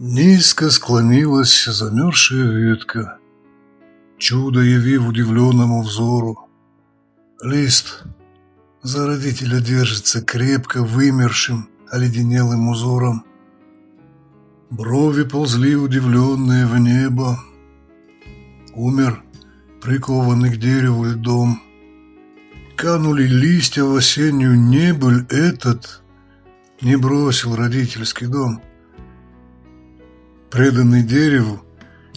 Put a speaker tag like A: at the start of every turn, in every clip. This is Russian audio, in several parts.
A: Низко склонилась замерзшая ветка, Чудо явив удивленному взору. Лист за родителя держится крепко вымершим, оледенелым узором. Брови ползли удивленные в небо. Умер, прикованный к дереву льдом. Канули листья в осеннюю небыль этот Не бросил родительский дом. Преданный дереву,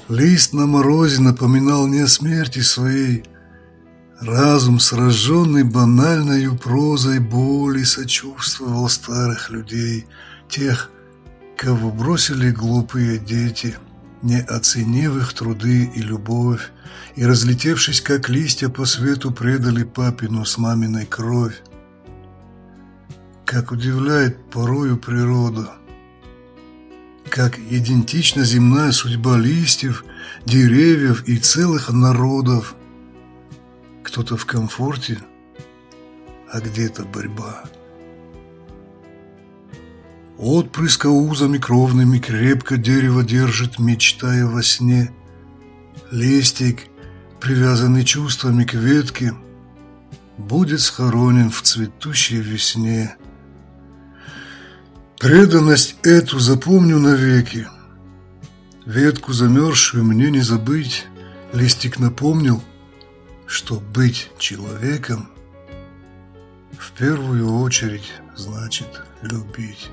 A: лист на морозе напоминал не о смерти своей. Разум, сраженный банальной прозой боли, сочувствовал старых людей, тех, кого бросили глупые дети, не оценив их труды и любовь, и, разлетевшись, как листья по свету, предали папину с маминой кровь. Как удивляет порою природа – как идентична земная судьба листьев, деревьев и целых народов. Кто-то в комфорте, а где-то борьба. Отпрыска узами кровными крепко дерево держит, мечтая во сне. Листик, привязанный чувствами к ветке, будет схоронен в цветущей весне. Преданность эту запомню навеки. Ветку замерзшую мне не забыть. Листик напомнил, что быть человеком в первую очередь значит любить.